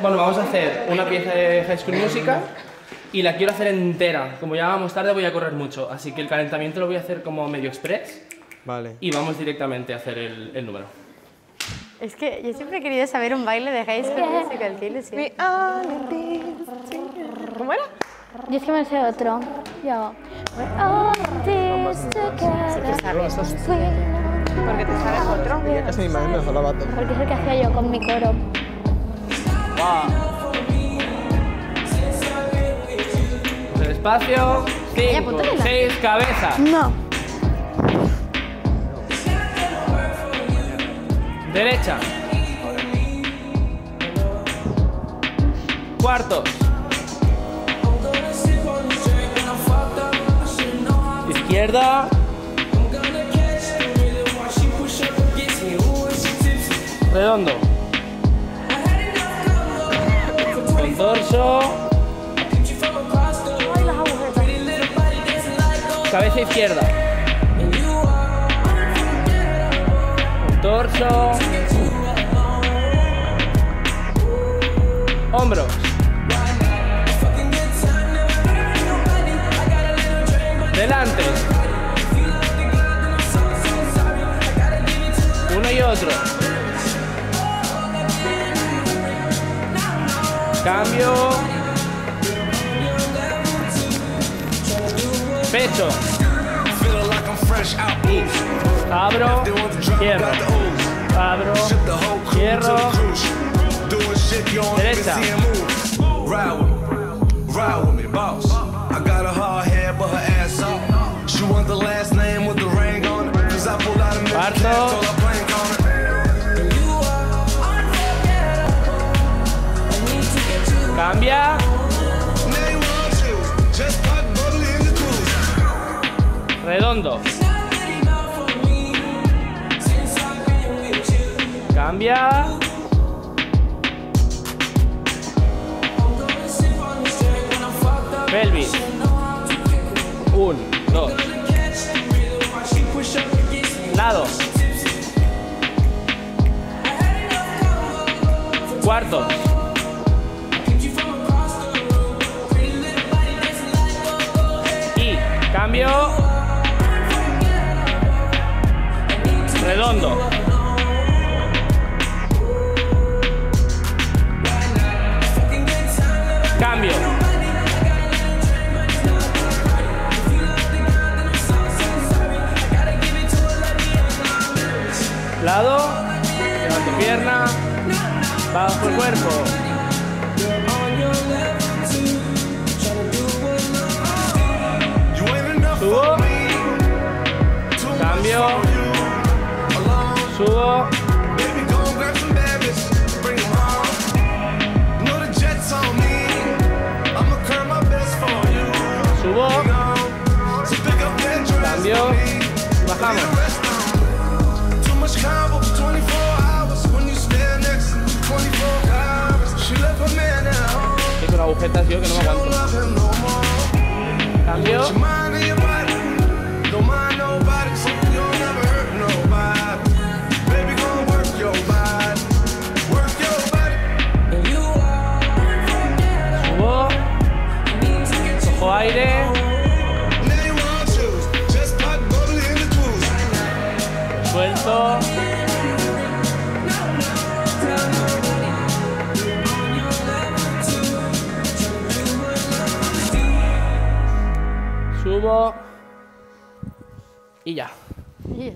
Bueno, vamos a hacer una pieza de High School Musical y la quiero hacer entera. Como ya vamos tarde voy a correr mucho, así que el calentamiento lo voy a hacer como medio express Vale. y vamos directamente a hacer el, el número. Es que yo siempre he querido saber un baile de High School Musical, qué ilusión. We all in this ¿Cómo era? Yo es que me sé otro. Yo. Together. Porque te sabes otro. Porque es el que hacía yo con mi coro. Despacio, 5, apúntatela. 6, cabeza. No. Derecha. Cuartos. Izquierda. Redondo. Con torso. Cabeza izquierda. Con torso. Hombros. Delante. Uno y otro. Cambio. Pecho. Abro. Cierro. Abro. Cierro. Derecha. Cruise. Redondo. Cambia. Pelvis. Un, dos. Lado. Cuarto. Cambio. Redondo. Cambio. Lado. Levanto pierna. Bajo el cuerpo. Left her man at home. Es una agujeta, tío, que no me Don't aguanto. love him no more. Cambio. Subo. Y ya.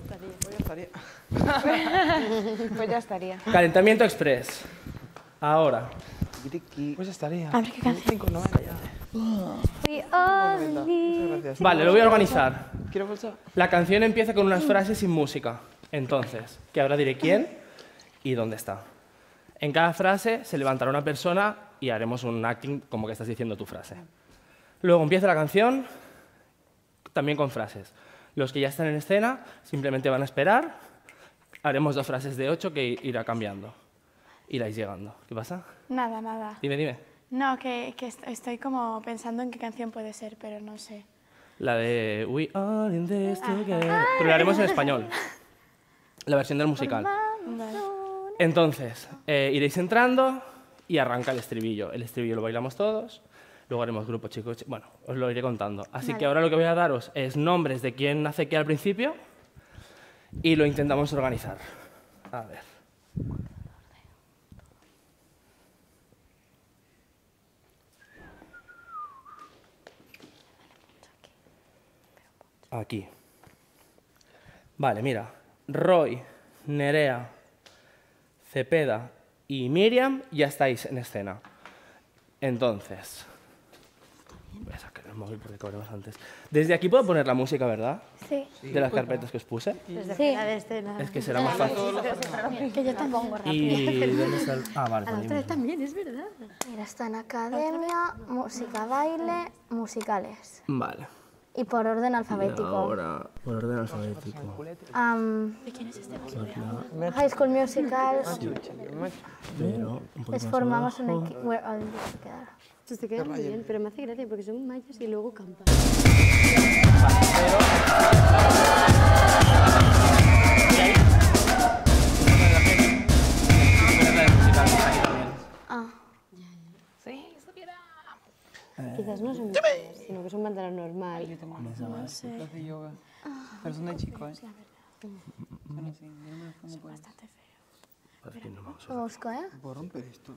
Pues ya estaría. Calentamiento express. Ahora. Pues estaría. A ver qué canción. 5.90 ya. We all need- Gracias. Vale, lo voy a organizar. ¿Quiero bolsa? La canción empieza con unas frases sin música. Entonces, que ahora diré quién y dónde está. En cada frase se levantará una persona y haremos un acting como que estás diciendo tu frase. Luego empieza la canción también con frases. Los que ya están en escena simplemente van a esperar. Haremos dos frases de ocho que irá cambiando. Iráis llegando. ¿Qué pasa? Nada, nada. Dime, dime. No, que, que est- estoy como pensando en qué canción puede ser, pero no sé. La de We Are in This Together. Pero la haremos en español. La versión del musical. Entonces, eh, iréis entrando y arranca el estribillo. El estribillo lo bailamos todos, luego haremos grupo chicos, chi- bueno, os lo iré contando. Así que ahora lo que voy a daros es nombres de quién hace qué al principio y lo intentamos organizar. A ver. Aquí. Vale, mira. Roy, Nerea, Cepeda y Miriam ya estáis en escena. Entonces. Voy a sacar el móvil porque cobramos antes. Desde aquí puedo poner la música, ¿verdad? Sí. De las carpetas que os puse. Desde Sí. fuera de escena. Es que será más fácil. Que yo también pongo rápido. ¿Y dónde está el.? Ah, vale, la otra también, es verdad. Mira, está en academia, música, baile, musicales. Vale. Y por orden Y alfabético. ahora, por orden alfabético. Am, High School Musical. Pero, un poco Les más formamos un equipo. Estos te queda muy bien, pero me hace gracia porque son mayas y luego campas. Ah. Ya, ya. Sí, supiera. Eh. Quizás no son mujeres, sino que son pantalón normal. Yo tengo son ¿eh? Bastante feos.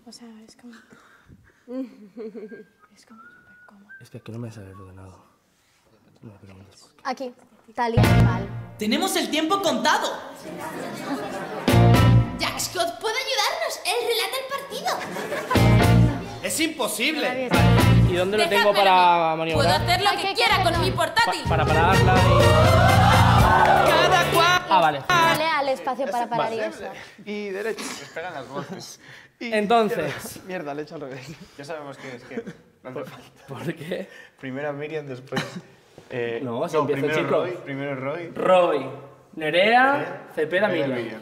O sea, es como... Es que aquí no me sale el ordenado. No me preguntes por qué. Aquí, tal y cual. Tenemos el tiempo contado. Jack Scott puede ayudarnos. Él relata el partido. Es imposible. ¿Y dónde lo tengo para mí. Puedo maniobrar? hacer lo que quiera con mi portátil. Pa- para pararla y... Cada cual. Ah, vale. Dale al espacio para parar y eso. Y derecho. Esperan las voces. Entonces, Mierda, le he hecho al revés. Ya sabemos que es que. no hace falta. ¿por qué? Primero Miriam, después. eh, No, si empieza el primero chico. Roy, primero Roy. Roy, Nerea, Cepeda, Primero Miriam.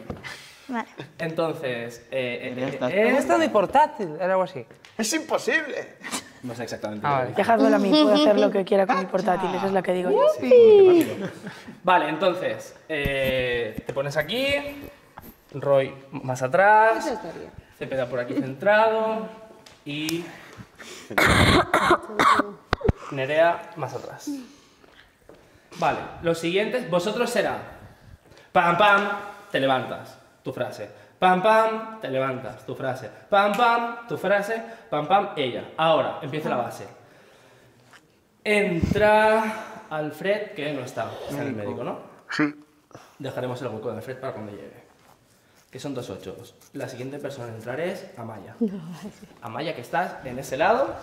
Vale. Entonces, eh, eh, está. eh, Esto de portátil, era algo así. ¡Es imposible! No sé exactamente. Ah, vale. Dejadmelo a mí, puedo hacer lo que quiera con mi portátil, eso es lo que digo yo. Vale, entonces, eh, te pones aquí, Roy más atrás, Cepeda por aquí centrado y Nerea más atrás. Vale, los siguientes, vosotros será pam pam, te levantas, tu frase. Pam pam, te levantas, tu frase. Pam pam, tu frase. Pam pam, ella. Ahora, empieza la base. Entra Alfred, que no está, está en el médico, ¿no? Sí. Dejaremos el hueco de Alfred para cuando llegue que son dos ochos. La siguiente persona a entrar es Amaya. Amaya, que estás en ese lado.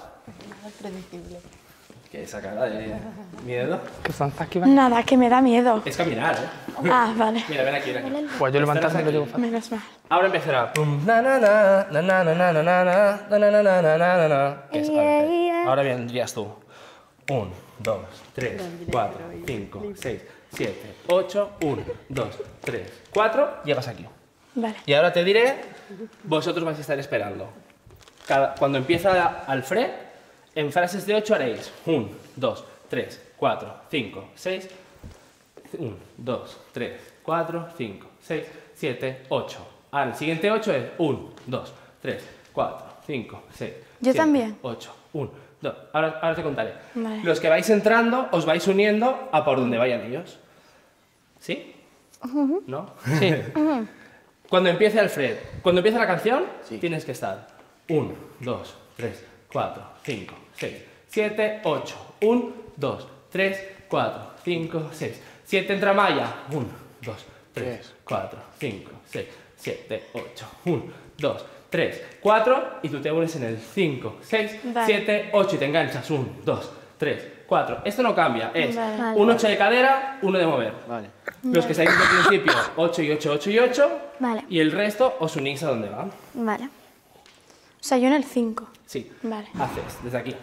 Es predecible. ¿Qué esa cara de miedo? ¿Qué fanzas que van? Nada, que me da miedo. Es caminar, ¿eh? Ah, vale. Mira, ven aquí, ven aquí. Pues yo levantarme lo llevo fácil. Menos mal. Ahora empezará. Ahora vendrías tú. Un, dos, tres, cuatro, cinco, seis, siete, ocho, uno, dos, tres, cuatro. Llegas aquí. Vale. Y ahora te diré, vosotros vais a estar esperando. Cada- cuando empieza Alfred, en frases de 8 haréis 1, 2, 3, 4, 5, 6, 1, 2, 3, 4, 5, 6, 7, 8. Ahora el siguiente 8 es 1, 2, 3, 4, 5, 6. Yo también. 8, 1, 2. Ahora, ahora te contaré. Vale. Los que vais entrando, os vais uniendo a por donde vayan ellos. ¿Sí? ¿No? Sí. Cuando empiece Alfred, cuando empiece la canción, tienes que estar 1, 2, 3, 4, 5, 6, 7, 8. 1, 2, 3, 4, 5, 6. 7 entra Maya. 1, 2, 3, 4, 5, 6, 7, 8. 1, 2, 3, 4. Y tú te unes en el 5, 6, Vale. 7, 8 y te enganchas. 1, 2, 3, 4. Esto no cambia. Es Vale. un 8 de cadera, uno de mover. Vale. Los que estáis desde el principio, 8 y 8, 8 y 8. Vale. Y el resto os unís a donde va. Vale. O sea, yo en el 5. Sí. Vale. Haces desde aquí.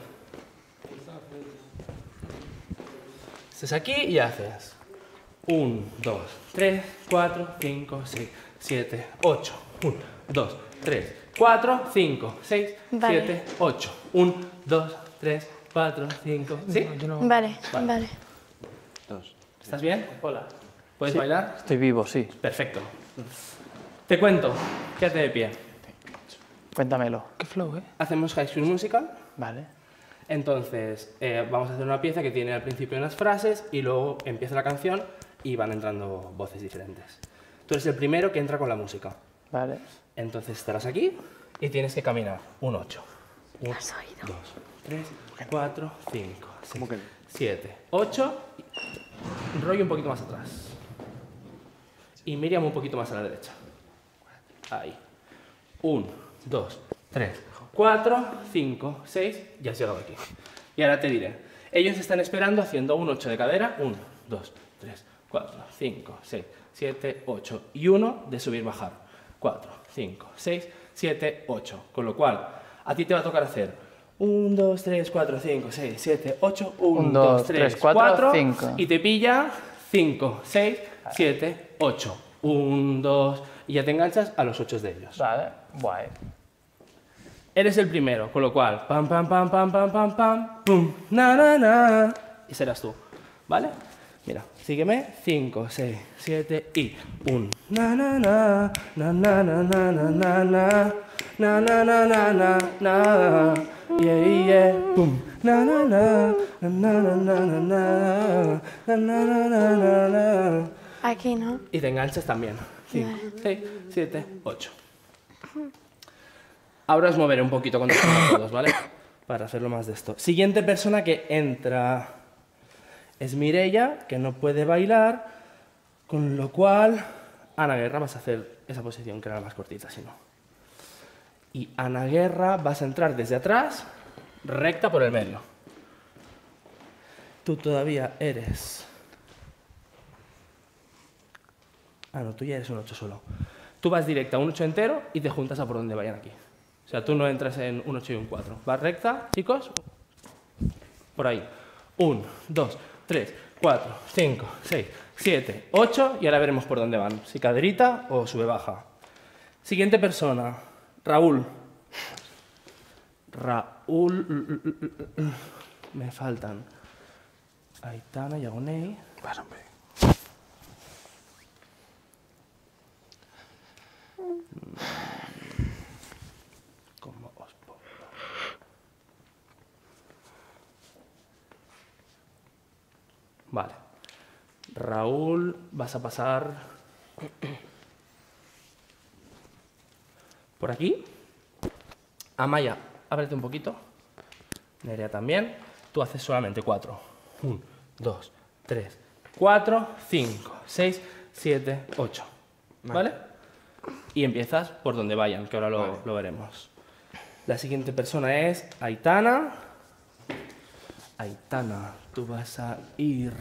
Estás aquí y haces 1, 2, 3, 4, 5, 6, 7, 8. 1, 2, 3, 4, 5, 6, Vale. 7, 8. 1, 2, 3, 4, 5. ¿Sí? Vale, Vale. vale. Dos. ¿Estás bien? Hola. ¿Puedes bailar? Estoy vivo, sí. Perfecto. Te cuento. Quédate de pie. Cuéntamelo. Qué flow, ¿eh? Hacemos High School Musical. Vale. Entonces, eh, vamos a hacer una pieza que tiene al principio unas frases y luego empieza la canción y van entrando voces diferentes. Tú eres el primero que entra con la música. Vale. Entonces estarás aquí y tienes que caminar un 8. 1, 2, 3, 4, 5, 6, 7, 8. Rollo un poquito más atrás. Y Miriam un poquito más a la derecha. Ahí. 1, 2, 3, 4, 5, 6. Ya has llegado aquí. Y ahora te diré. Ellos están esperando haciendo un 8 de cadera. 1, 2, 3, 4, 5, 6, 7, 8. Y 1 de subir-bajar. 4, 5, 6, 7, 8. Con lo cual, a ti te va a tocar hacer 1, 2, 3, 4, 5, 6, 7, 8. 1, Un, 2, dos, 3, tres, cuatro, 4. cinco. Y te pilla 5, 6, 7, 8. 1, 2. Y ya te enganchas a los 8 de ellos. Vale. Guay. Eres el primero, con lo cual, pam, pam, pam, pam, pam, pam, pam, pum, na, na, na. Y serás tú, ¿vale? Mira, sígueme. 5, 6, 7 y 1. Na, na, na, na, na, na, na, na, na, na. Na, na, na, na, na, na. Yeah, yeah. Pum. Na, na, na, na, na, na, na, na, na. Na, na, na, na, na, na. Aquí, ¿no? Y te enganchas también. 5, Vale. 6, 7, 8. Ahora os moveré un poquito estemos todos, ¿vale? Para hacerlo más de esto. Siguiente persona que entra es Mireia, que no puede bailar, con lo cual Ana Guerra vas a hacer esa posición que era la más cortita, si no. Y Ana Guerra vas a entrar desde atrás, recta por el medio. Tú todavía eres... Ah, no, tú ya eres un 8 solo. Tú vas directa a un 8 entero y te juntas a por donde vayan aquí. O sea, tú no entras en un 8 y un 4. Vas recta, chicos. Por ahí. 1, 2, 3, 4, 5, 6, 7, 8 y ahora veremos por dónde van. Si caderita o sube baja. Siguiente persona. Raúl. Raúl. Me faltan. Aitana y Agonei. ¿Cómo os pongo? Vale. Raúl, vas a pasar por aquí. Amaya, ábrete un poquito. Nerea también. Tú haces solamente cuatro. Un, dos, tres, cuatro, cinco, seis, siete, ocho. ¿Vale? Y empiezas por donde vayan, que ahora lo, lo veremos. La siguiente persona es Aitana. Aitana, tú vas a ir.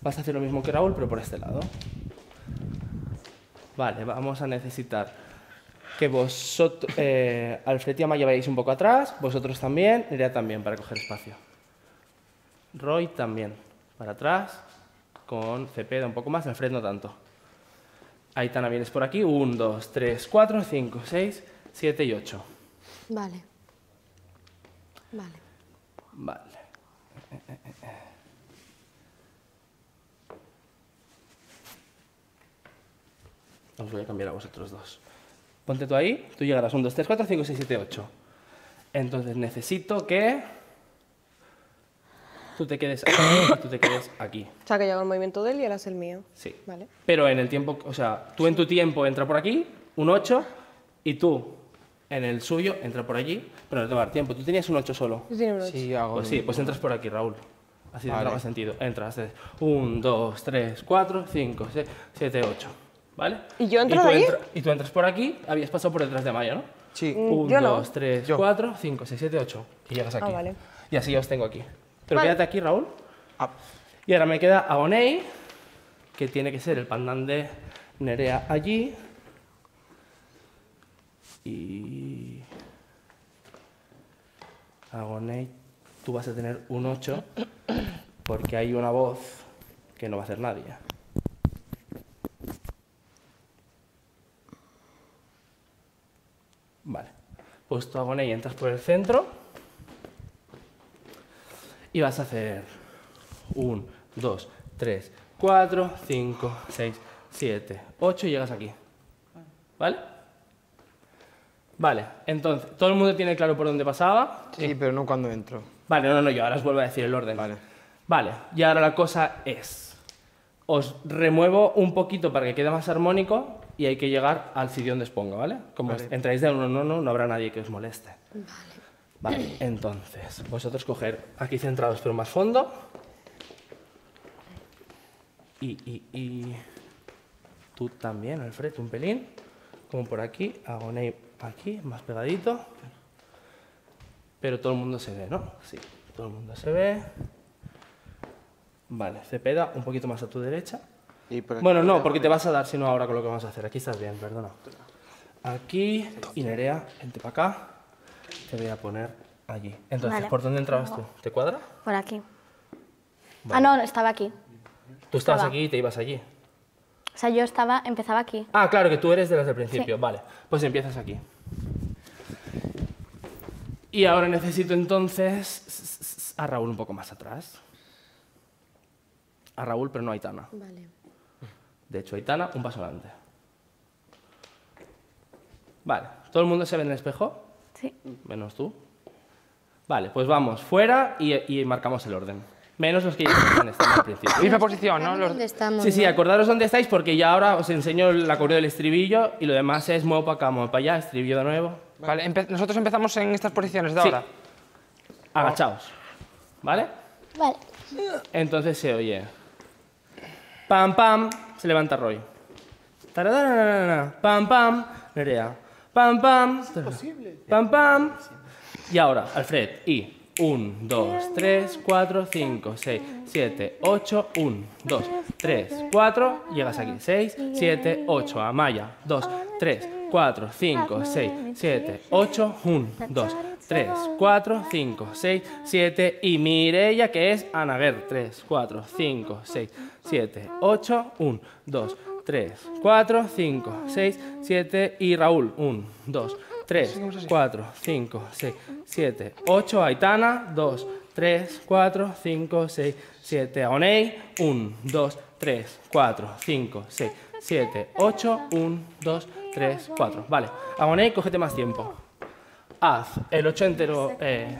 Vas a hacer lo mismo que Raúl, pero por este lado. Vale, vamos a necesitar que vosotros, eh, Alfred y Amaya vayáis un poco atrás, vosotros también, Nerea también, para coger espacio. Roy también, para atrás, con Cepeda un poco más, Alfred no tanto. Aitana, vienes por aquí, 1, 2, 3, 4, 5, 6, 7 y 8. Vale. Vale. Vale. Eh, eh, eh, eh. Os voy a cambiar a vosotros dos. Ponte tú ahí, tú llegarás 1, 2, 3, 4, 5, 6, 7, 8. Entonces necesito que tú te quedes aquí y tú te quedes aquí. O sea, que yo hago el movimiento de él y él hace el mío. Sí. Vale. Pero en el tiempo, o sea, tú en tu tiempo entra por aquí, un 8, y tú en el suyo entra por allí, pero no te va a dar tiempo. Tú tenías un 8 solo. Yo tenía un ocho. Sí, hago Pues sí, pues entras por aquí, Raúl. Así Vale. tendrá más sentido. Entras, 1, 2, 3, 4, 5, 6, 7, 8. ¿Vale? ¿Y yo entro tú de ahí? entra- y tú entras por aquí, habías pasado por detrás de Maya, ¿no? Sí. Mm, 1, yo no. 2, 3, 4, 5, 6, 7, 8. Y llegas aquí. Ah, vale. Y así ya os tengo aquí. Pero Vale. quédate aquí, Raúl. Ah. Y ahora me queda Agonei, que tiene que ser el pandan de Nerea allí. Y. Agonei, tú vas a tener un 8, porque hay una voz que no va a hacer nadie. Vale. Pues tú Agonei entras por el centro. Y vas a hacer 1, 2, 3, 4, 5, 6, 7, 8 y llegas aquí. ¿Vale? Vale, entonces, ¿todo el mundo tiene claro por dónde pasaba? Sí, pero no cuando entro. Vale, no, no, yo ahora os vuelvo a decir el orden. Vale. Vale, y ahora la cosa es, os remuevo un poquito para que quede más armónico y hay que llegar al sitio donde os ponga, ¿vale? Como Vale. entráis de uno en uno, no habrá nadie que os moleste. Vale. Vale, entonces, vosotros coger aquí centrados pero más fondo. Y, y, y tú también, Alfred, un pelín. Como por aquí, Agonei aquí, más pegadito. Pero todo el mundo se ve, ¿no? Sí, todo el mundo se ve. Vale, Cepeda, un poquito más a tu derecha. Y por aquí. Bueno, no, porque te vas a dar sino ahora con lo que vamos a hacer. Aquí estás bien, perdona. Aquí, y Nerea, vente para acá. Te voy a poner allí. Entonces, Vale. ¿por dónde entrabas tú? ¿Te cuadra? Por aquí. Vale. Ah, no, estaba aquí. Tú estabas estaba. aquí y te ibas allí. O sea, yo estaba, empezaba aquí. Ah, claro, que tú eres de las del principio. Vale, pues empiezas aquí. Y ahora necesito entonces a Raúl un poco más atrás. A Raúl, pero no a Aitana. Vale. De hecho, Aitana, un paso adelante. Vale, ¿todo el mundo se ve en el espejo? Sí. Menos tú. Vale, pues vamos fuera y, y marcamos el orden. Menos los que ya están al principio. Misma posición, ¿no? Los- ¿Dónde estamos? Sí, sí, no? acordaros dónde estáis porque ya ahora os enseño la coreo del estribillo y lo demás es muevo para acá, muevo para allá, estribillo de nuevo. Vale, empe- nosotros empezamos en estas posiciones de Sí. ahora. Agachaos. ¿Vale? Vale. Entonces se oye. Pam, pam, se levanta Roy. Taradadadadada, Pam, pam, Nerea. Pam, pam. Pam, pam. Y ahora, Alfred. Y 1, 2, 3, 4, 5, 6, 7, 8, 1, 2, 3, 4. Llegas aquí. 6, 7, 8. Amaya. 2, 3, 4, 5, 6, 7, 8. 1, 2, 3, 4, 5, 6, 7. Y Mireia, que es Anaguer. 3, 4, 5, 6, 7, 8. 1, 2, 3, 4, 5, 6, 7. Y Raúl. 1, 2, 3, 4, 5, 6, 7, 8. Aitana. 2, 3, 4, 5, 6, 7. Aonei. 1, 2, 3, 4, 5, 6, 7, 8. 1, 2, 3, 4. Vale. Aonei, cógete más tiempo. Haz el 8 entero. eh,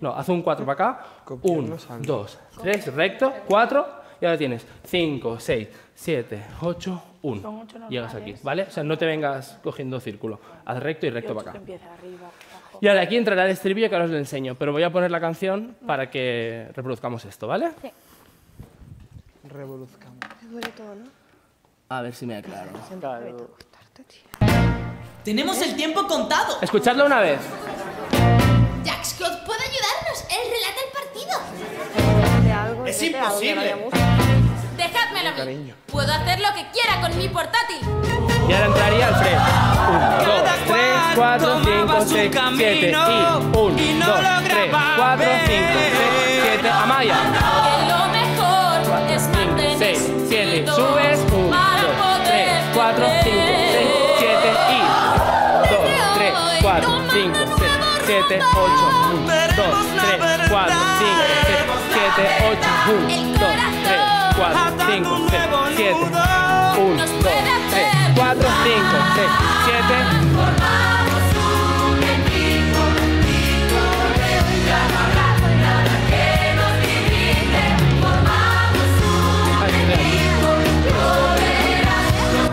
no, haz un 4 para acá. 1, 2, 3, recto. 4. Y ahora tienes 5, 6, 7, 8, 1. Llegas aquí, ¿vale? O sea, no te vengas cogiendo círculo. Haz recto y recto para acá. Empieza arriba, abajo. Y ahora aquí entrará el estribillo que ahora os lo enseño. Pero voy a poner la canción para que reproduzcamos esto, ¿vale? Revoluzcamos. Duele todo, ¿no? A ver si me aclaro. Tenemos el tiempo contado. Escuchadlo una vez. Jack Scott puede ayudarnos. Él relata el partido. Es imposible. Dejádmelo a mí. Puedo hacer lo que quiera con mi portátil. Y ahora entraría Alfred. 1, 2, 3, 4, 5, 6, 7. Y 1, 2, 3, 4, 5, 6, 7. Amaya. Que lo mejor es 5, mantener 6, su 7. grito Subes. 1, para 2, 3, poder 4, 5, 6, 7. Y 2, 3, 4, 5, 6, 7, 8. 1, 2, 3, 4, 5, 6, 7, 8. 1, 2, 3, 4, 5, 6, 7. 1, 2, 3, 4, 5, 6, 7.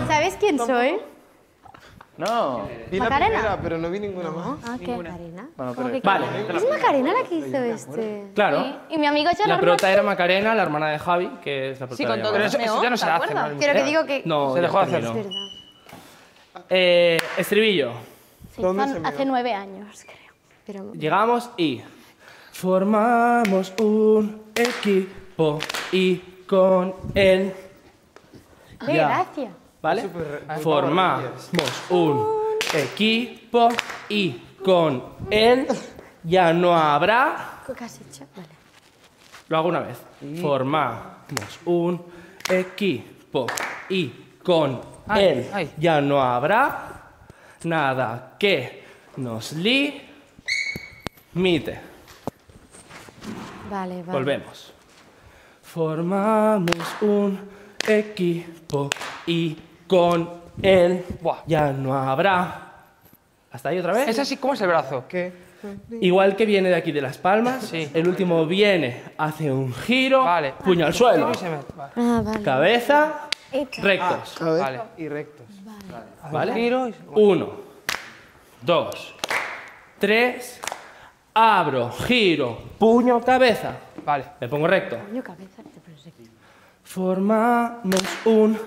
¿Sabes quién soy? No. Vi la ¿Macarena? primera, pero no vi ninguna más. Ah, ¿qué? Macarena. Bueno, ¿Cómo pero... que Vale, Es Macarena la que hizo este. claro. Y mi amigo Gerard La prota era Macarena, la hermana de Javi, que es la prota Sí, de con todo Pero eso, eso ya no se hace, ¿no? Pero que digo que. No, Se ya dejó de hacer. terminó. Es verdad. Eh, estribillo. se ¿Dónde hizo se hace nueve años, creo. Pero. Llegamos y formamos un equipo y con él. ¡Qué Ya. gracia! ¿Vale? Formamos un equipo y con él ya no habrá. ¿Qué has hecho? Vale. Lo hago una vez. Formamos un equipo y con Ay, él ay. ya no habrá nada que nos limite. Vale, vale. Volvemos. Formamos un equipo y con él ya no habrá. ¿Hasta ahí otra vez? ¿Es así? ¿Cómo es el brazo? Igual que viene de aquí de las palmas, el último viene, hace un giro, puño al suelo, vale. Ah, vale. cabeza, rectos. Vale. Y rectos. ¿Vale? Giro y- Uno, dos, tres, abro, giro, puño, cabeza. Vale. Me pongo recto. Puño, cabeza, te pones aquí. Formamos un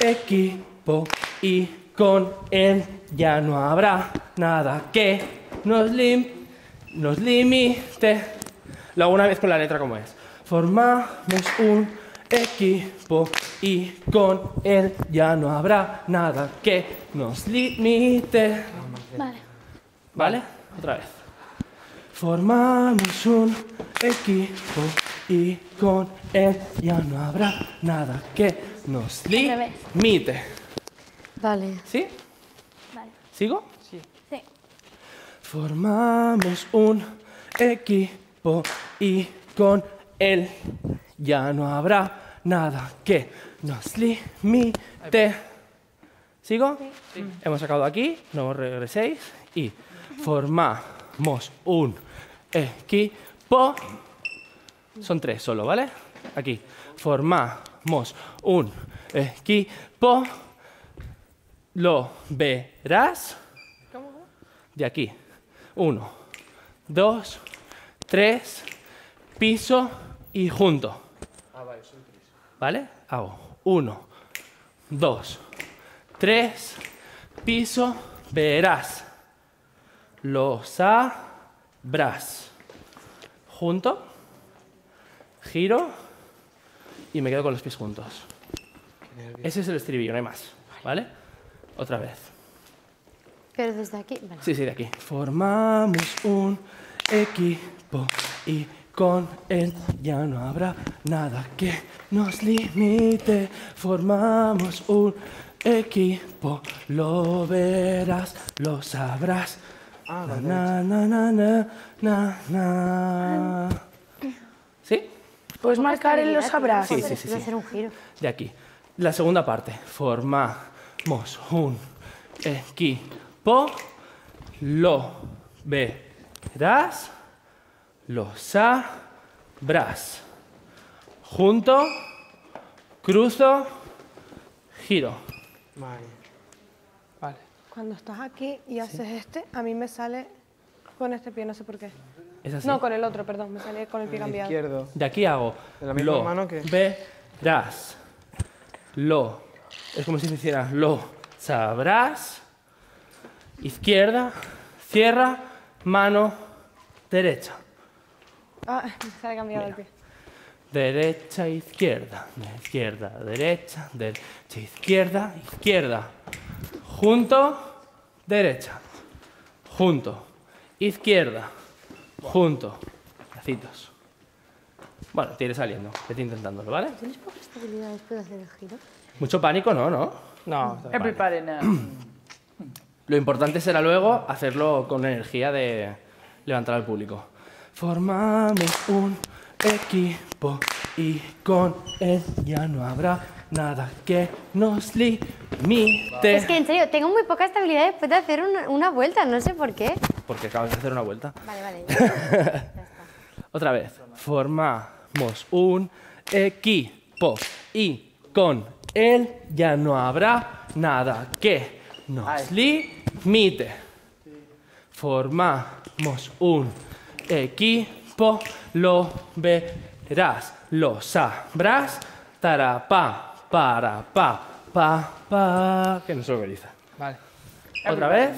equipo y con él ya no habrá nada que nos, lim- nos limite. Lo hago una vez con la letra como es. Formamos un equipo y con él ya no habrá nada que nos limite. Vale. ¿Vale? Otra vez. Formamos un equipo y con él ya no habrá nada que nos limite. Vale. ¿Sí? Vale. ¿Sigo? Sí. Sí. Formamos un equipo y con él ya no habrá nada que nos limite. ¿Sigo? Hemos sacado aquí, no regreséis y formamos un equipo. Son tres solo, ¿vale? Aquí. Formamos un equipo. Lo verás. De aquí. Uno, dos, tres, piso y junto. ¿Vale? Hago uno, dos, tres, piso, verás. Lo sabrás. Junto, giro y me quedo con los pies juntos. Ese es el estribillo, no hay más. ¿Vale? Otra vez. Pero desde aquí, vale. Sí, sí, de aquí. Formamos un equipo y con él ya no habrá nada que nos limite. Formamos un equipo, lo verás, lo sabrás. Ah, na, na, na, na, na, na. ¿Puedes marcar en los sabrás? Sí, sí, sí, Voy a sí. hacer un giro. De aquí. La segunda parte. Formamos un equipo. Lo verás. Lo sabrás. Junto. Cruzo. Giro. Vale. Cuando estás aquí y haces este, a mí me sale con este pie, no sé por qué. ¿Es así? No, con el otro, perdón, me sale con el pie cambiado. Izquierdo. De aquí hago. ¿De la misma lo mano que? verás. Lo. Es como si me hiciera lo sabrás. Izquierda. Cierra. Mano. Derecha. Ah, me sale cambiado el pie. Derecha, izquierda, izquierda, derecha, derecha, izquierda, izquierda. Junto, derecha. Junto, izquierda. Junto. Bracitos. Bueno, te iré saliendo. Vete intentándolo, ¿vale? ¿Tienes poca estabilidad después de hacer el giro? Mucho pánico, ¿no? ¿No? No. Everybody now. Lo importante será luego hacerlo con energía de levantar al público. Formamos un equipo y con él ya no habrá nada que nos limite. Es que en serio, tengo muy poca estabilidad después de hacer una, una vuelta, no sé por qué. Porque acabas de hacer una vuelta. Vale, vale. Otra vez. Formamos un equipo y con él ya no habrá nada que nos limite. Formamos un equipo, lo verás, lo sabrás. Tarapá, para, pa, pa, pa. Que no se organiza. Vale. Otra vez.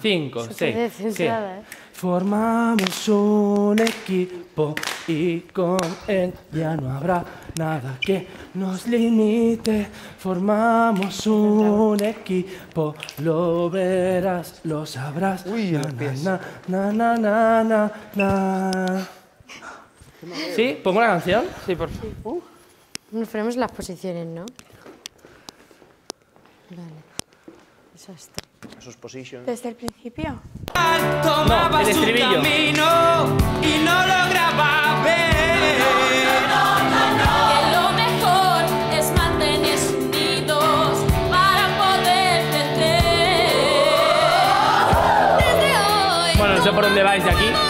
Cinco, seis. ¿eh? Formamos un equipo y con él ya no habrá nada que nos limite. Formamos un equipo, lo verás, lo sabrás. Uy, na, na, na, na, na, na. ¿Sí? ¿Pongo la canción? Sí, por favor. Nos ponemos las posiciones, ¿no? Vale. Esa está. Sus positions. Desde el principio. No, el estribillo. y no Bueno, no sé por dónde vais de aquí.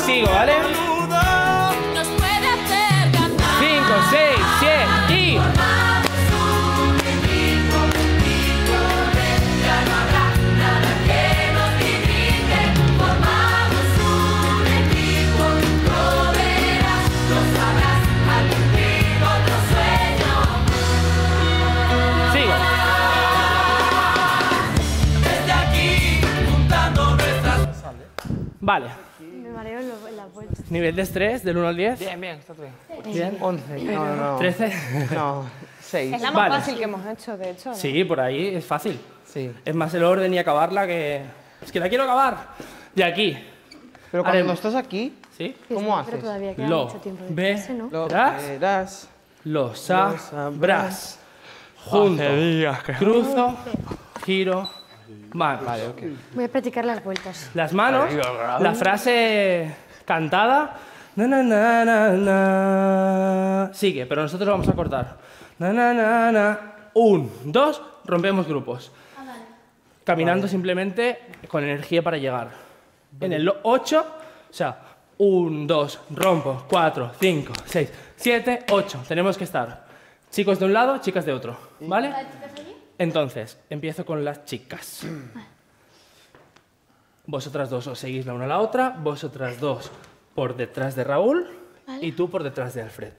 Y sigo, ¿vale? Nos puede hacer cantar. 5, 6, 7 y... Sigo. Desde aquí, juntando nuestras Vale. Me mareo en lo- en las vueltas. Nivel de estrés del 1 al 10. Bien, bien, está bien. Bien. 11. No, no, no. 13. No, 6. Es la más Vale. fácil que hemos hecho, de hecho. ¿no? Sí, por ahí es fácil. Sí. Es más el orden y acabarla que... Es que la quiero acabar. De aquí. Pero cuando Haremos- estás aquí, ¿Sí? ¿cómo Pero haces? todavía queda Lo mucho tiempo de ve- clase, ¿no? Lo ¿Verás? verás. Lo sabrás. Junto. días que... Cruzo. Giro. Manos. Voy a practicar las vueltas. Las manos. La frase cantada. Na, na, na, na, na. Sigue, pero nosotros lo vamos a cortar. Na, na, na, na. Un, dos, rompemos grupos. Caminando simplemente con energía para llegar. En el 8, o sea, 1, 2, rompo, 4, 5, 6, 7, 8. Tenemos que estar chicos de un lado, chicas de otro. ¿Vale? Entonces, empiezo con las chicas. Vosotras dos os seguís la una a la otra, vosotras dos por detrás de Raúl y tú por detrás de Alfred.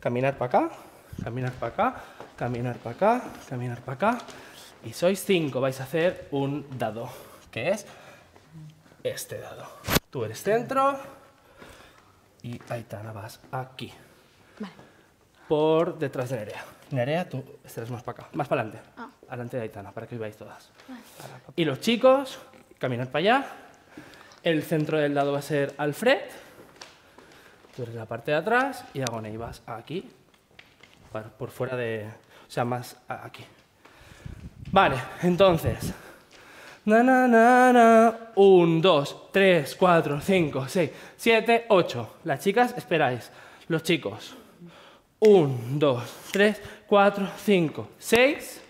Caminar para acá, caminar para acá, caminar para acá, caminar para acá. Y sois cinco, vais a hacer un dado, que es este dado. Tú eres centro y Aitana vas aquí. Por detrás de Nerea. Nerea, tú estarás más para acá, más para adelante. Adelante de Aitana, para que os veáis todas. Y los chicos, caminar para allá. El centro del dado va a ser Alfred. Tú eres la parte de atrás y Agonei vas aquí, por fuera de... O sea, más aquí. Vale, entonces. Na, na, na, na. Un, dos, tres, cuatro, cinco, seis, siete, ocho. Las chicas, esperáis. Los chicos. Un, dos, tres, cuatro, cinco, seis,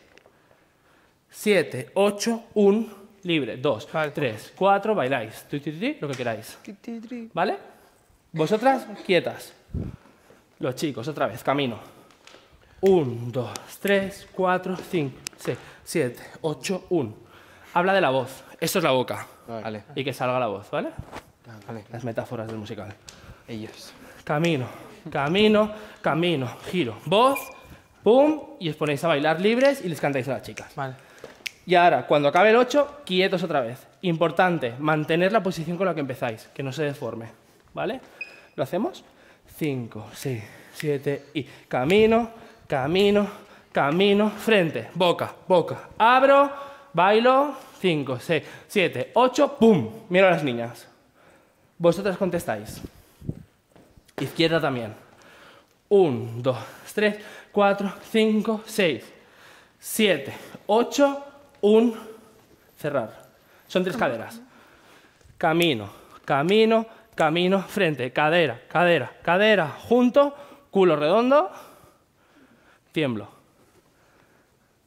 siete, ocho, un, libre. Dos, tres, cuatro, bailáis. Lo que queráis. ¿Vale? Vosotras, quietas. Los chicos, otra vez, camino. Un, dos, tres, cuatro, cinco, seis, siete, ocho, un. Habla de la voz. Esto es la boca. Vale. Y que salga la voz, ¿vale? Vale. Las metáforas del musical. Ellos. Camino, camino, camino, giro. Voz, pum, y os ponéis a bailar libres y les cantáis a las chicas. Vale. Y ahora, cuando acabe el 8, quietos otra vez. Importante, mantener la posición con la que empezáis, que no se deforme. ¿Vale? ¿Lo hacemos? 5, 6, 7 y camino, camino, camino, frente, boca, boca. Abro, bailo, 5, 6, 7, 8, ¡pum! Miro a las niñas. Vosotras contestáis. Izquierda también. 1, 2, 3, 4, 5, 6, 7, 8, 1, cerrar. Son tres caderas. Camino, camino, camino, frente, cadera, cadera, cadera, junto, culo redondo. tiemblo.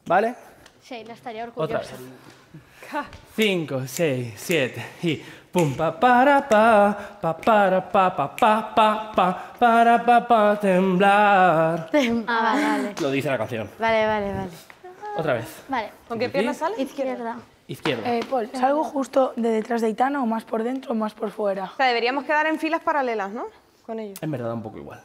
¿Vale? Sheila estaría Otra orgullosa. vez. 5, 6, 7 y pum pa para pa pa para pa pa pa pa pa para pa pa temblar. Ah, vale, vale. Lo dice la canción. Vale, vale, vale. Otra vez. Vale. ¿Con qué pierna sale? Izquierda. Izquierda. Eh, Paul, ¿salgo justo de detrás de Itana o más por dentro o más por fuera? O sea, deberíamos quedar en filas paralelas, ¿no? Con ellos. En verdad un poco igual.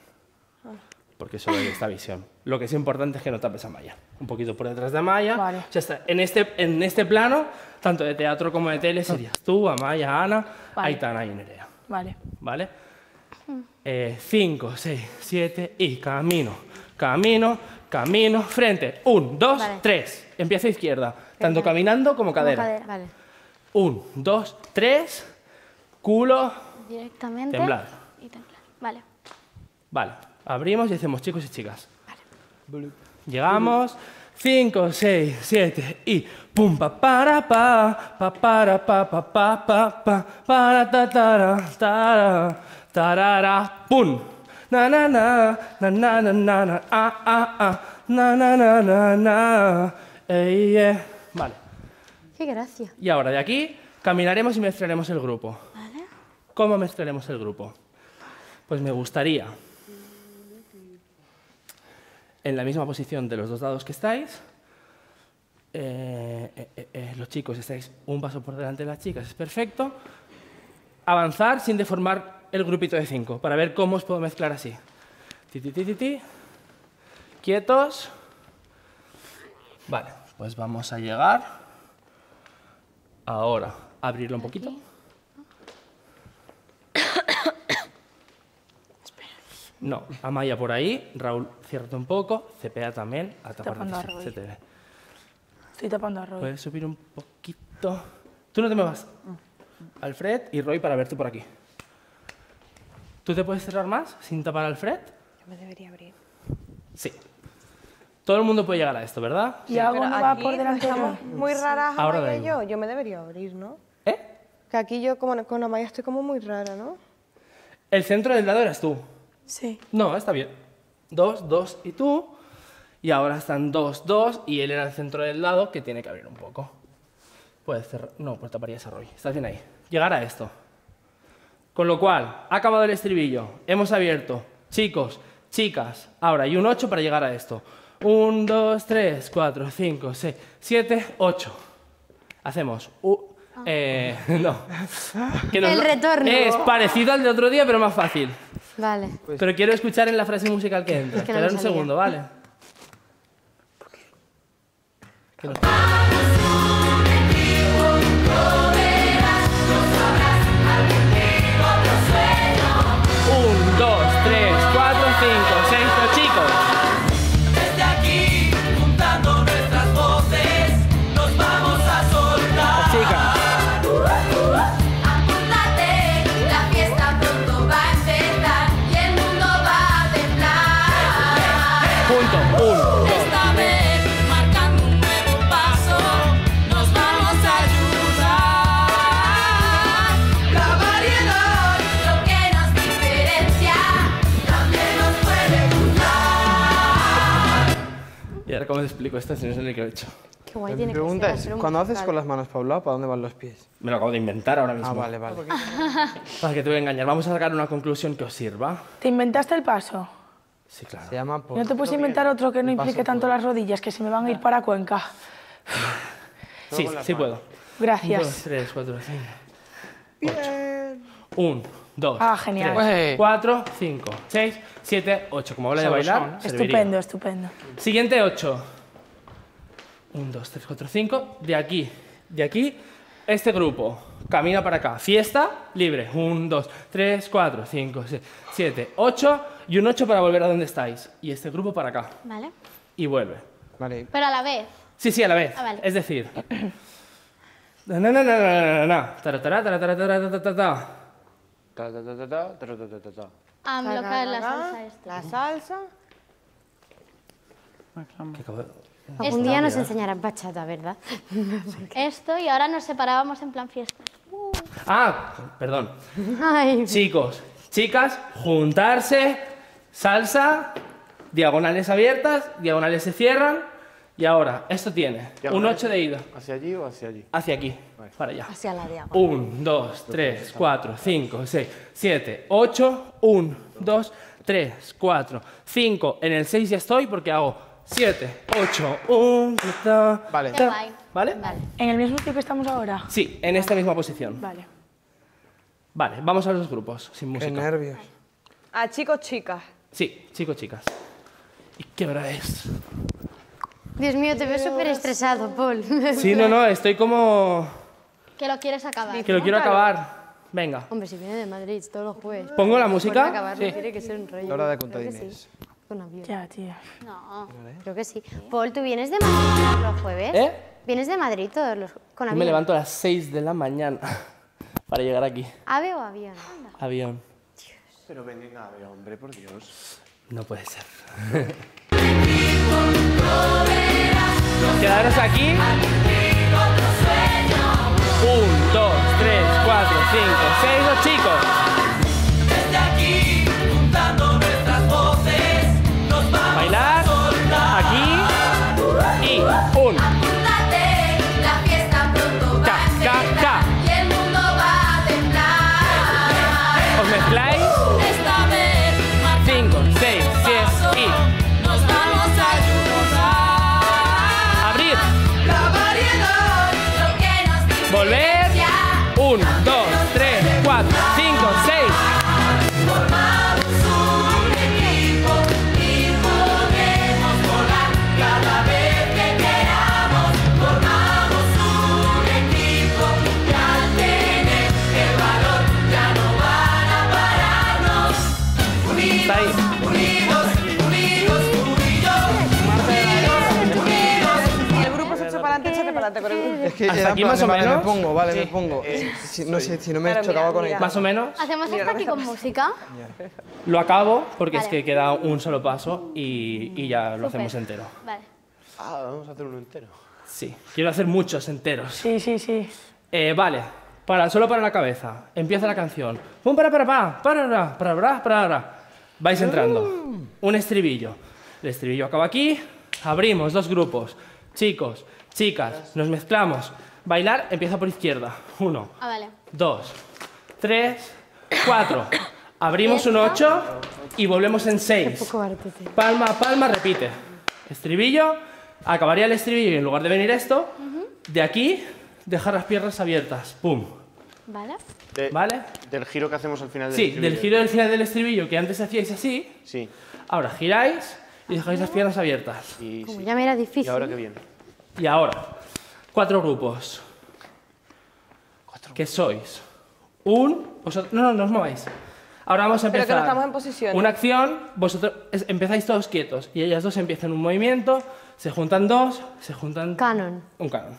Porque solo hay esta visión. Lo que es importante es que no tapes a Maya. Un poquito por detrás de Maya. Vale. Ya está. En este, en este plano, tanto de teatro como de tele, serías tú, Amaya, Ana, Vale. Aitana y Nerea. Vale. ¿Vale? 5, 6, 7 y camino. Camino, camino, frente. 1, 2, Vale. 3. Empieza izquierda. Tanto caminando como cadera. cadera. Vale. 1, 2, 3. Culo. Directamente. Temblar. Y temblar. Vale. Vale. Abrimos y hacemos chicos y chicas. Llegamos. 5, 6, 7 y pum pa para pa pa para pa pa pa pa pa para ta tara tara tarara pum Na na na, na na na na na, ah ah ah, na na na na na, yeah. Vale. Qué gracia. Y ahora de aquí caminaremos y mezclaremos el grupo. Vale. ¿Cómo mezclaremos el grupo? Pues me gustaría, en la misma posición de los dos dados que estáis, eh, eh, eh, eh, los chicos estáis un paso por delante de las chicas, es perfecto, avanzar sin deformar el grupito de cinco, para ver cómo os puedo mezclar así. Ti, ti, ti. Quietos. Vale, pues vamos a llegar. Ahora, abrirlo un poquito. No, Amaya por ahí, Raúl, ciérrate un poco, Cepea también, a tapar se- te ve. Estoy tapando a Roy. Puedes subir un poquito. Tú no te muevas. Alfred y Roy para verte por aquí. ¿Tú te puedes cerrar más sin tapar a Alfred? Yo me debería abrir. Sí. Todo el mundo puede llegar a esto, ¿verdad? ¿Y algo Pero no va aquí por delante de estamos muy raras Ahora Amaya y yo. Yo me debería abrir, ¿no? ¿Eh? Que aquí yo como con Amaya estoy como muy rara, ¿no? El centro del lado eras tú. Sí. No, está bien. Dos, dos y tú. Y ahora están dos, dos y él era el centro del lado que tiene que abrir un poco. Puedes cerrar. No, pues taparías a Roy. Estás bien ahí. Llegar a esto. Con lo cual, ha acabado el estribillo. Hemos abierto. Chicos, chicas. Ahora, y un 8 para llegar a esto. 1, 2, 3, 4, 5, 6, 7, 8. Hacemos. u- eh, no. Que El retorno. Es parecido al de otro día, pero más fácil. Vale. Pero quiero escuchar en la frase musical que entra. que no un segundo, ¿vale? Que no- ¿cómo te explico esto si no sé ni qué he hecho? Qué guay tiene que pregunta ser es, cuando haces con las manos para un lado, ¿para dónde van los pies? Me lo acabo de inventar ahora mismo. Ah, vale, vale. Para que te voy a engañar. Vamos a sacar una conclusión que os sirva. ¿Te inventaste el paso? Sí, claro. Se llama... ¿Y ¿No te puedes inventar otro que no implique tanto las rodillas, que se me van a ir para Cuenca? Sí, sí puedo. Gracias. Un, dos, tres, cuatro, cinco. Ocho. Un, dos, Ah, genial. tres, Ué. cuatro, cinco, seis, siete, ocho. Como habla de bailar. Estupendo, estupendo. Siguiente ocho. Un, dos, tres, cuatro, cinco. De aquí, de aquí, este grupo. Camina para acá. Fiesta libre. Un, dos, tres, cuatro, cinco, seis, siete, ocho. Y un ocho para volver a donde estáis. Y este grupo para acá. Vale. Y vuelve. Vale. Pero a la vez. Sí, sí, a la vez. Ah, vale. Es decir. Na, na, na, na, na, na, na. Ta, ta, ta, ta, ta, ah, la salsa esta. La salsa. Este Algún día nos enseñarán bachata, ¿verdad? Esto y ahora nos separábamos en plan fiesta. Ah, perdón. Chicos, chicas, juntarse, salsa, diagonales abiertas, diagonales se cierran, y ahora, esto tiene un Diagonales. 8 de ida. ¿Hacia allí o hacia allí? Hacia aquí, para allá. Hacia la diagonal. 1, 2, 3, 4, 5, 6, 7, 8. 1, 2, 3, 4, 5. En el 6 ya estoy porque hago 7, 8, 1, 2, Vale. Qué. ¿Vale? Vale. ¿En el mismo sitio que estamos ahora? Sí, en esta misma posición. Vale. Vale, vamos a los grupos, sin Qué música. nervios. A chicos, chicas. Sí, chicos, chicas. ¿Y qué hora es? Dios mío, te veo súper estresado, Paul. Sí, no, no, estoy como... Que lo quieres acabar. que lo quiero acabar. Venga. Hombre, si viene de Madrid todos los jueves. ¿Pongo la música? acabarlo Sí. tiene que ser un rollo. La hora de contadines. sí. Con avión. Ya, tío. No. Creo que sí. Paul, ¿tú vienes de Madrid todos los jueves? ¿Eh? ¿Vienes de Madrid todos los con Yo avión? me levanto a las 6 de la mañana para llegar aquí. ¿Ave o avión? Avión. Pero ven en ave, hombre, por Dios. No puede ser. Quedaros aquí. 1, 2, 3, 4, 5, 6, los chicos. Que ¿Hasta era aquí plan más de, o vale, menos? me pongo, vale, me pongo. Si- no sé, si no me Claro, chocaba mira, con mira. el... Más o menos. Hacemos esto aquí con música. Lo acabo porque es Vale. que queda un solo paso y, y ya lo hacemos entero. Vale. Ah, vamos a hacer uno entero. Sí, quiero hacer muchos enteros. Sí, sí, sí. Eh, vale, para, solo para la cabeza. Empieza la canción. Pum, para, para, pa, para, para, para, para, para, para. Vais entrando. Un estribillo. El estribillo acaba aquí. Abrimos dos grupos. Chicos, chicas, nos mezclamos. Bailar empieza por izquierda. Uno, Ah, vale. dos, tres, cuatro. Abrimos un ocho y volvemos en seis. Poco baratote. Palma, palma, repite. Estribillo, acabaría el estribillo y en lugar de venir esto, de aquí, dejar las piernas abiertas. Pum. Vale. De- ¿Vale? Del giro que hacemos al final del Sí, estribillo. del giro del final del estribillo que antes hacíais así, Sí. ahora giráis y dejáis las piernas abiertas. Y, Como sí. ya me era ¿Y difícil. ahora qué viene? Y ahora, cuatro grupos. ¿Qué sois? Un. Vosotros, no, no, no os mováis. Ahora vamos a Pero empezar. que no estamos en posición. Una acción, vosotros es- empezáis todos quietos y ellas dos empiezan un movimiento, se juntan dos, se juntan. Canon. Un canon.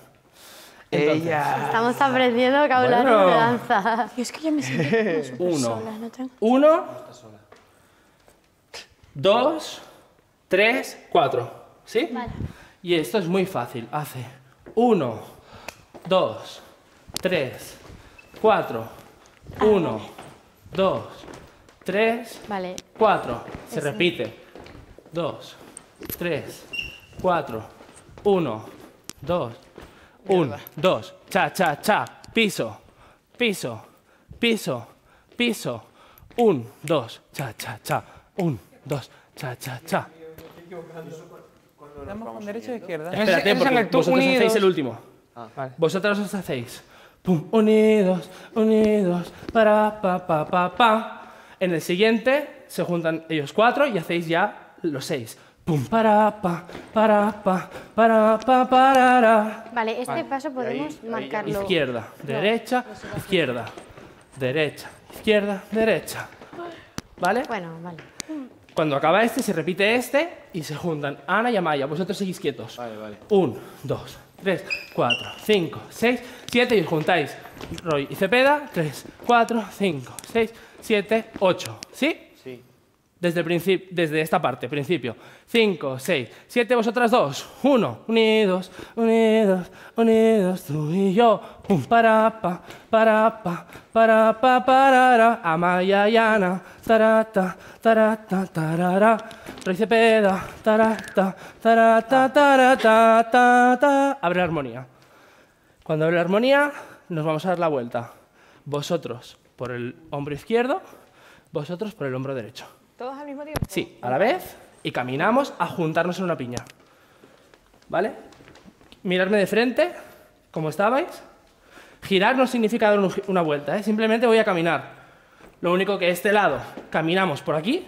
Entonces, Ella. Estamos aprendiendo vocabulario Bueno. de danza. Y es que yo me siento Uno. sola, no tengo... Uno, dos, tres, cuatro. ¿Sí? Vale. Y esto es muy fácil. Hace uno, dos, tres, cuatro. Uno, dos, tres, Vale. cuatro. Se repite. Dos, tres, cuatro. Uno, dos, uno, dos. Cha, cha, cha. Piso, piso, piso, piso. Un, dos, cha, cha, cha. Un, dos, cha, cha, cha. Damos con derecha e izquierda. Espérate, porque vosotros unidos. hacéis el último. Vale. Vosotros os hacéis. Pum, unidos, unidos, para, pa, pa, pa, pa. En el siguiente se juntan ellos cuatro y hacéis ya los seis. Pum, para, pa, para, pa, para, pa, parara. Vale, este paso podemos marcarlo. Izquierda, derecha, izquierda, derecha, izquierda, derecha. ¿Vale? Bueno, vale. Cuando acaba este, se repite este y se juntan Ana y Amaya. Vosotros seguís quietos. Vale, vale. Un, dos, tres, cuatro, cinco, seis, siete y os juntáis. Roy y Cepeda, tres, cuatro, cinco, seis, siete, ocho. ¿Sí? Desde, esta parte, principio. 5, 6, 7, vosotras dos. 1. Unidos, unidos, unidos, tú y yo. Pum, para, pa, para, pa, para, pa, parara. Tarata, tarata, tarara. Roy Cepeda. Tarata, tarata, tarata, ta, ta. Abre la armonía. Cuando abre la armonía, nos vamos a dar la vuelta. Vosotros por el hombro izquierdo, vosotros por el hombro derecho. ¿Todos al mismo tiempo? Sí, a la vez y caminamos a juntarnos en una piña. ¿Vale? Mirarme de frente, como estabais. Girar no significa dar una vuelta, ¿eh? simplemente voy a caminar. Lo único que este lado caminamos por aquí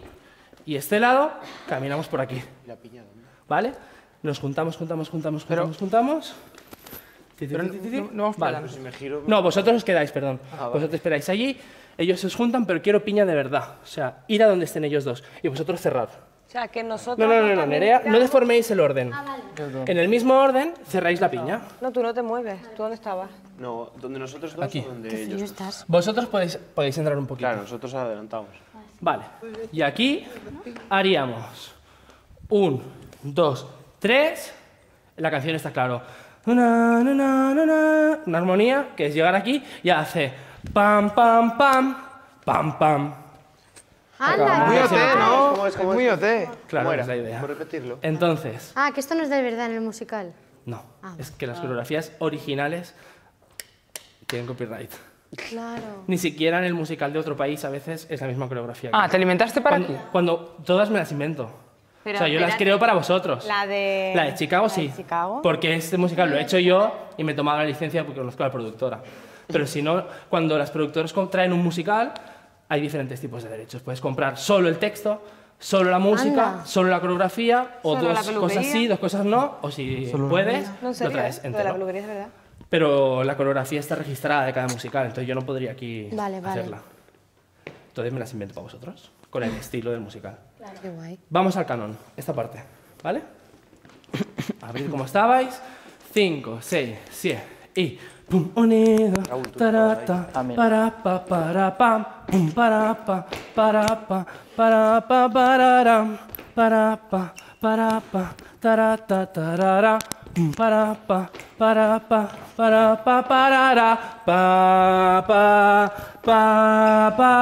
y este lado caminamos por aquí. ¿Vale? Nos juntamos, juntamos, juntamos, juntamos, juntamos. Pero no- no vamos Vale. parando. Si me giro... No, vosotros os quedáis, perdón. Ah, vale. Vosotros esperáis allí, ellos se juntan, pero quiero piña de verdad. O sea, ir a donde estén ellos dos. Y vosotros cerrar. O sea, que nosotros... No, no, no, no, Nerea, no deforméis el orden. Ah, En el mismo orden cerráis la piña. No, tú no te mueves. ¿Tú dónde estabas? No, donde nosotros dos Aquí. o donde ellos dos? estás? Vosotros podéis, podéis entrar un poquito. Claro, nosotros adelantamos. Vale. Y aquí haríamos un, dos, tres. La canción está claro. Na, na, na, na, na. Una armonía que es llegar aquí y hace pam, pam, pam, pam, pam. Anda. Muy Ah, OT. ¿no? ¿Cómo es? ¿Cómo Es muy? OT. Claro, es la idea. Entonces, Ah, que esto no es de verdad en el musical. no. Ah, Es que las coreografías originales tienen copyright. Claro. Ni siquiera en el musical de otro país a veces es la misma coreografía. que- Ah, ¿te alimentaste para cuando, aquí? cuando todas me las invento. Pero, o sea, yo las creo para vosotros. La de... La de Chicago la sí. de Chicago. Porque este musical lo he hecho yo y me he tomado la licencia porque conozco a la productora. Pero si no, cuando las productoras co- traen un musical, hay diferentes tipos de derechos. Puedes comprar solo el texto, solo la música, Anda. solo la coreografía, o Solo dos cosas sí, dos cosas no, o si puedes, No, lo traes. Lo de la entero. peluquería es verdad. Pero la coreografía está registrada de cada musical, entonces yo no podría aquí Vale, vale. hacerla. Entonces me las invento para vosotros, con el estilo del musical. Qué guay. Vamos al canon, esta parte, ¿vale? Abrid como estabais. 5, 6, 7 y pum, unido, tarata, para pa para pam, pum, para pa para pa para pa pararam, para pa para pa tarata tarara, pum, para pa para pa para pa parara, pa pa pa pa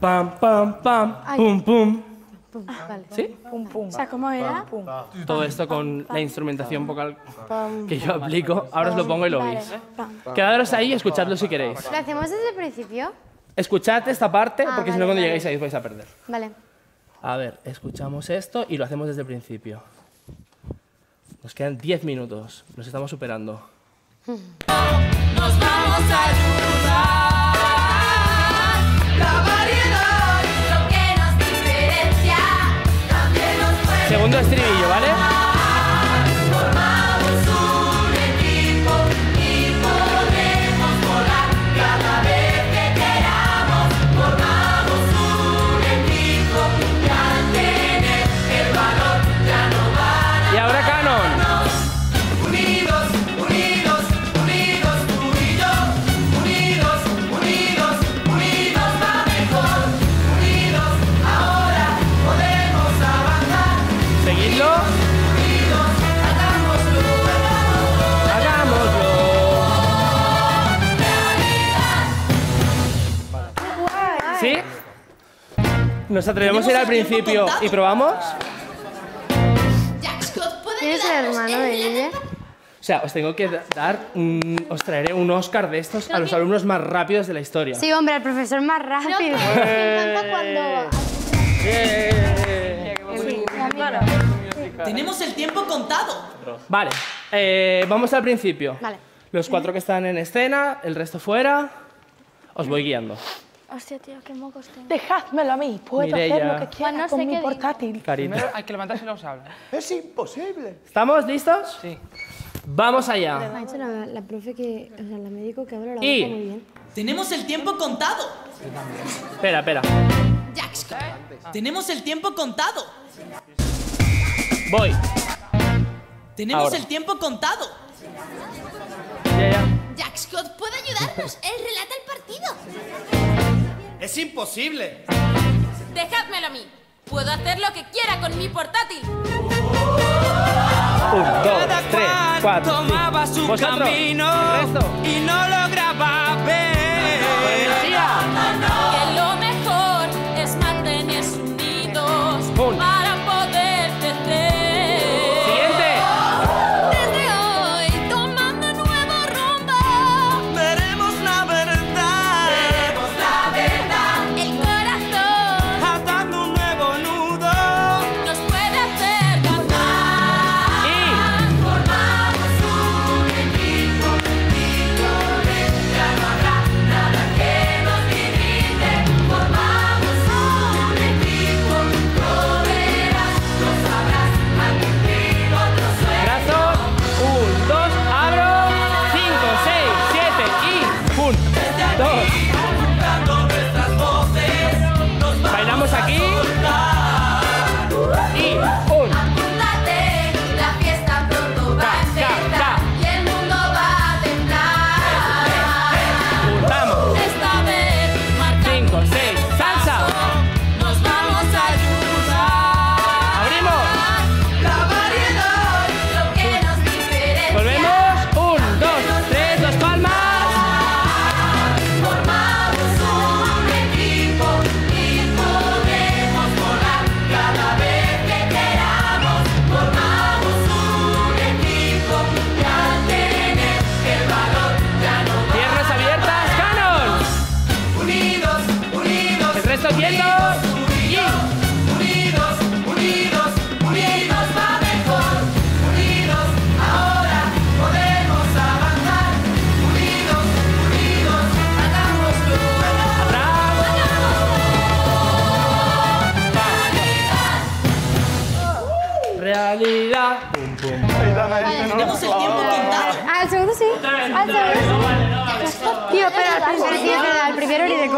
pam pam pam pum pum. Pum, vale. ¿Sí? Pum, pum. O sea, ¿cómo era? Todo esto con la instrumentación vocal que yo aplico. Ahora os lo pongo y lo Vale. oís. Pam. Quedaros ahí y escuchadlo si queréis. ¿Lo hacemos desde el principio? Escuchad esta parte Ah, porque si vale, no cuando vale. lleguéis ahí os vais a perder. Vale. A ver, escuchamos esto y lo hacemos desde el principio. Nos quedan 10 minutos. Nos estamos superando. Nos vamos a ayudar. La Segundo estribillo, ¿vale? Nos atrevemos a ir al principio y probamos. Jack Scott puede ¿Quién es el hermano de Guille? O sea, os tengo que da- dar, un- os traeré un Oscar de estos a los alumnos más rápidos de la historia. Sí, hombre, el profesor más rápido. Me encanta cuando... Tenemos el tiempo contado. Vale, eh, vamos al principio. Vale. Los cuatro que están en escena, el resto fuera. Os voy guiando. Hostia, tío, qué mocos tengo. Dejádmelo a mí, puedo Mireia. hacer lo que quiera Bueno, no con mi digo. portátil. Carita. Primero hay que levantarse y luego se habla. Es imposible. ¿Estamos listos? Sí. Vamos allá. Me ha dicho la, la profe que, o sea, la médico que habla la Y- boca muy bien. Tenemos el tiempo contado. Espera, espera. Scott. Tenemos el tiempo contado. Voy. Tenemos Ahora. el tiempo contado. Jack Scott puede ayudarnos. Él relata el partido. Es imposible. Dejádmelo a mí. Puedo hacer lo que quiera con mi portátil. Un, dos, tres, cuatro, tomaba su ¿Vosotros? camino y no lograba ver. Que lo mejor es mantenerse unidos Un.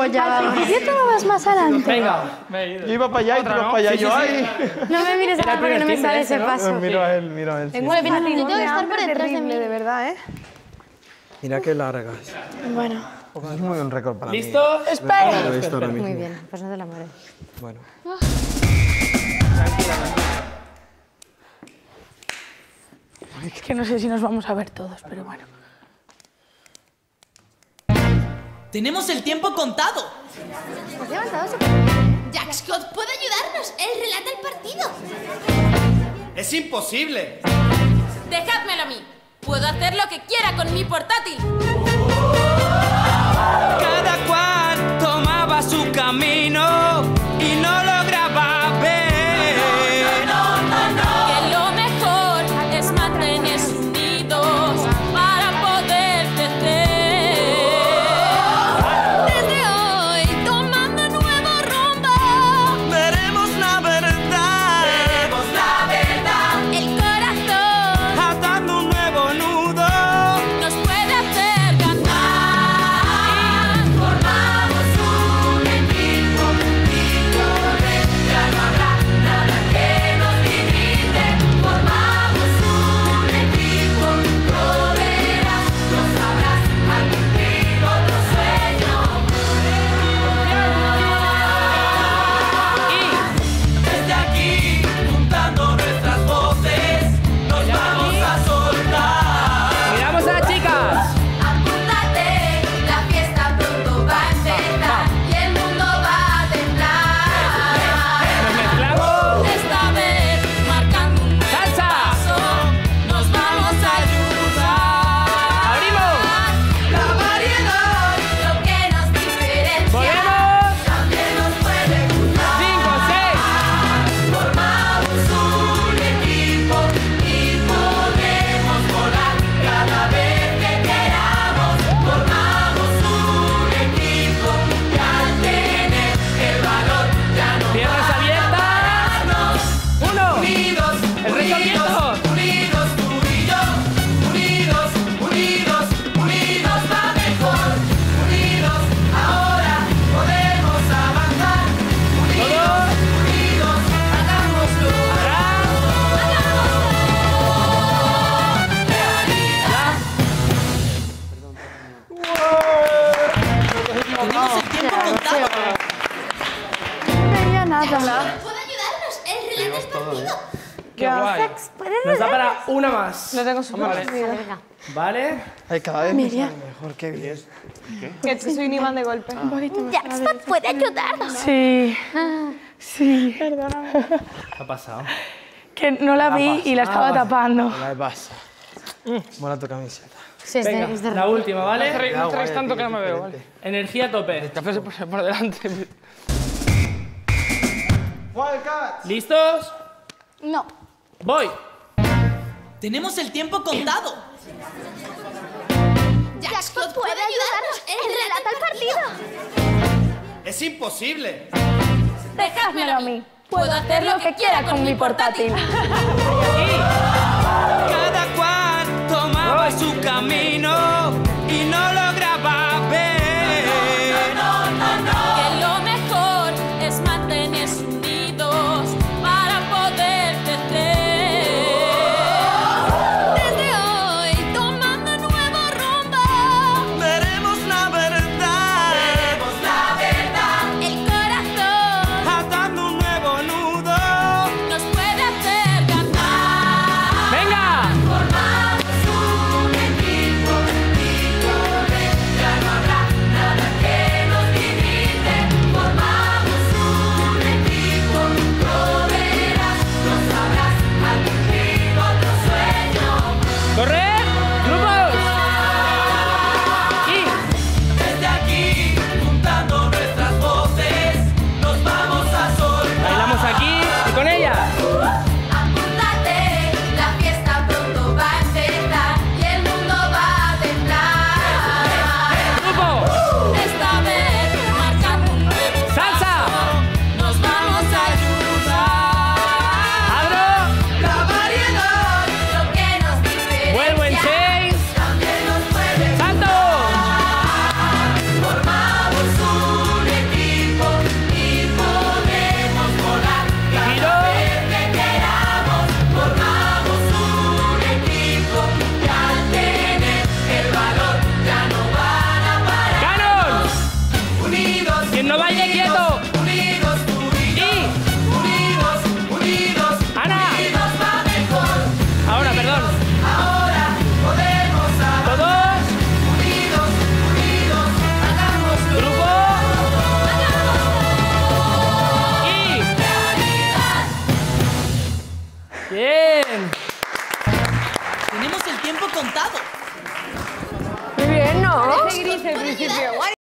Coña, Al principio tú no vas más adelante. Venga. Yo iba para allá y tú ibas para allá. Sí, yo, ay. No me mires Era a el porque no me sale ese paso. Miro a él, miro a él. sí. Tengo el Yo tengo que estar por detrás de mí. de verdad, ¿eh? Mira qué largas. Bueno. Es muy un récord para mí. ¿Listo? Espera. He ahora. Muy bien, pues no te la mueres. Bueno. Es que no sé si nos vamos a ver todos, pero bueno. Tenemos el tiempo contado. Has levantado su- Jack Scott puede ayudarnos. Él relata el partido. ¡Es imposible! Dejádmelo a mí. Puedo hacer lo que quiera con mi portátil. Cada cual tomaba su camino y no una más. Lo tengo súper Vale. ¿Vale? Ay, cada vez me Miriam. sale mejor, qué bien. Que soy un imán de golpe. Jackson puede ayudarnos. Sí, sí. ¿Qué ha pasado? Que no la vi y la estaba tapando. La pasa. Mola tu camiseta. Sí, es de, Venga, es de la última, ¿vale? traes- me traes tanto que no me veo, ¿vale? Energía a tope. El café se pone por delante. ¿Listos? No. Voy. Tenemos el tiempo contado. Jackson puede ayudarnos. Relata el partido. ¡Es imposible! Dejádmelo a mí. Puedo hacer lo que quiera con mi portátil. Cada cual tomaba su camino y no lograba